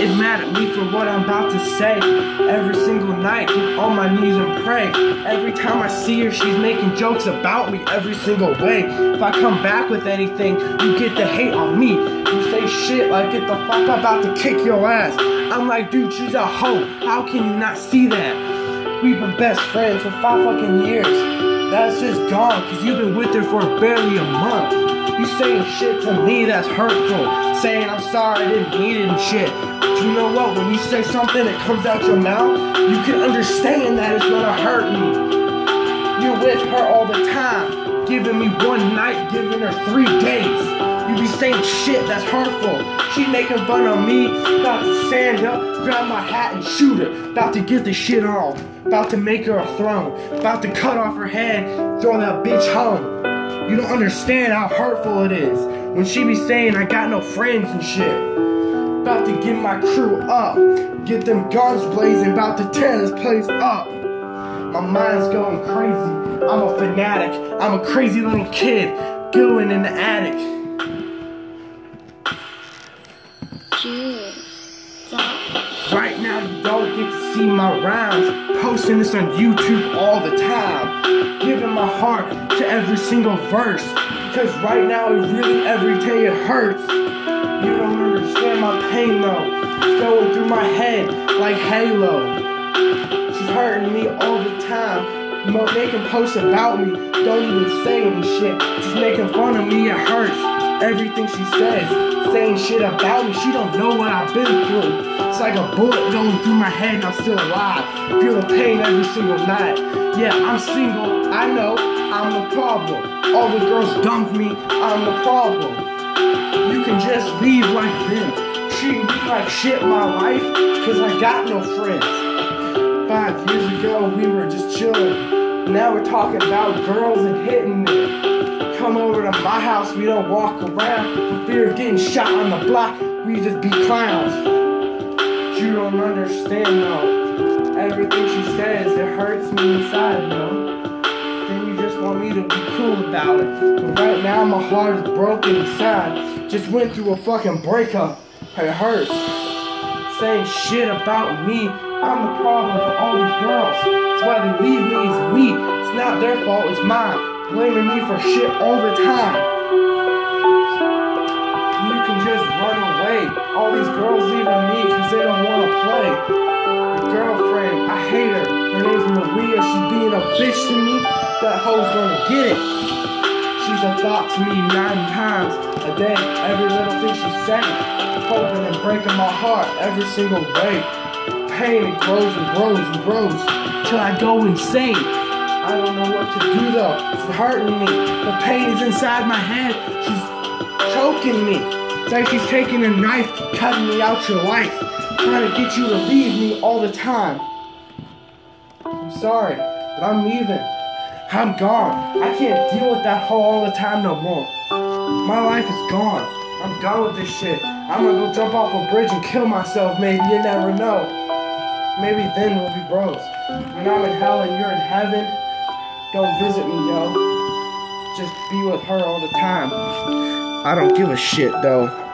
get mad at me for what I'm about to say. Every single night, on my knees and pray. Every time I see her, she's making jokes about me every single way. If I come back with anything, you get the hate on me. You say shit like, get the fuck, about to kick your ass. I'm like, dude, she's a hoe. How can you not see that? We've been best friends for five fucking years. That's just gone, cause you've been with her for barely a month. You saying shit to me that's hurtful. Saying I'm sorry I didn't mean it and shit. But you know what? When you say something that comes out your mouth, you can understand that it's gonna hurt me. You're with her all the time. Giving me one night, giving her three days. You be saying shit that's hurtful. She making fun of me. About to stand up, grab my hat and shoot her. About to get the shit off. About to make her a throne. About to cut off her head, throw that bitch home. You don't understand how hurtful it is when she be saying I got no friends and shit. About to get my crew up, get them guns blazing, about to tear this place up. My mind's going crazy. I'm a fanatic. I'm a crazy little kid going in the attic. Get to see my rhymes. Posting this on YouTube all the time. Giving my heart to every single verse. Because right now, it really, every day, it hurts. You don't understand my pain though. It's going through my head like Halo. She's hurting me all the time. Making posts about me, don't even say any shit. Just making fun of me, it hurts. Everything she says saying shit about me. She don't know what I've been through. It's like a bullet going through my head and I'm still alive. Feel the pain every single night. Yeah, I'm single. I know I'm the problem. All the girls dump me. I'm the problem. You can just leave like them. Treat me like shit my life because I got no friends. Five years ago, we were just chilling. Now we're talking about girls and hitting me come over to my house, we don't walk around for fear of getting shot on the block. We just be clowns. You don't understand though. Everything she says, it hurts me inside though. Then you just want me to be cool about it. But right now my heart is broken inside. Just went through a fucking breakup. It hurts. Saying shit about me. I'm the problem for all these girls. That's why they leave me. It's me. It's not their fault. It's mine blaming me for shit all the time. You can just run away. All these girls leaving me because they don't want to play. Your girlfriend, I hate her. Her name's Maria. She's being a bitch to me. That hoe's gonna get it. She's a thought to me nine times a day. Every little thing she says, hoping and breaking my heart every single day. Pain grows and grows and grows till I go insane. Know what to do though. It's hurting me. The pain is inside my head. She's choking me. It's like she's taking a knife, cutting me out your life, trying to get you to leave me all the time. I'm sorry, but I'm leaving. I'm gone. I can't deal with that hoe all the time no more. My life is gone. I'm done with this shit. I'm gonna go jump off a bridge and kill myself, maybe. You never know. Maybe then we'll be bros. When I'm in hell and you're in heaven, don't visit me, yo. Just be with her all the time. I don't give a shit, though.